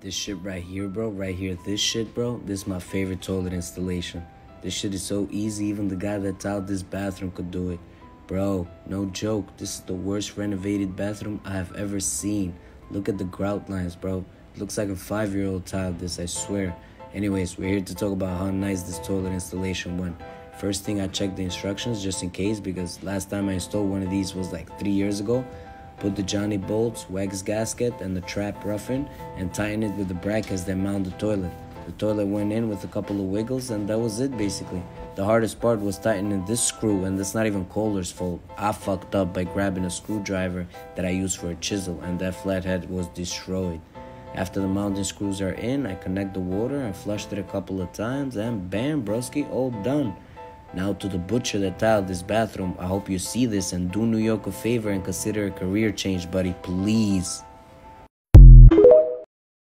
This shit right here, bro, right here, this shit, bro, this is my favorite toilet installation. This shit is so easy, even the guy that tiled this bathroom could do it. Bro, no joke, this is the worst renovated bathroom I have ever seen. Look at the grout lines, bro. Looks like a five year old tiled this, I swear. Anyways, we're here to talk about how nice this toilet installation went. First thing, I checked the instructions just in case because last time I installed one of these was like three years ago. Put the Johnny bolts, wax gasket, and the trap rough in, and tighten it with the brackets that mount the toilet. The toilet went in with a couple of wiggles, and that was it basically. The hardest part was tightening this screw, and that's not even Kohler's fault. I fucked up by grabbing a screwdriver that I used for a chisel, and that flathead was destroyed. After the mounting screws are in, I connect the water and flushed it a couple of times, and bam, broski, all done. Now to the butcher that tiled this bathroom, I hope you see this and do New York a favor and consider a career change, buddy, please.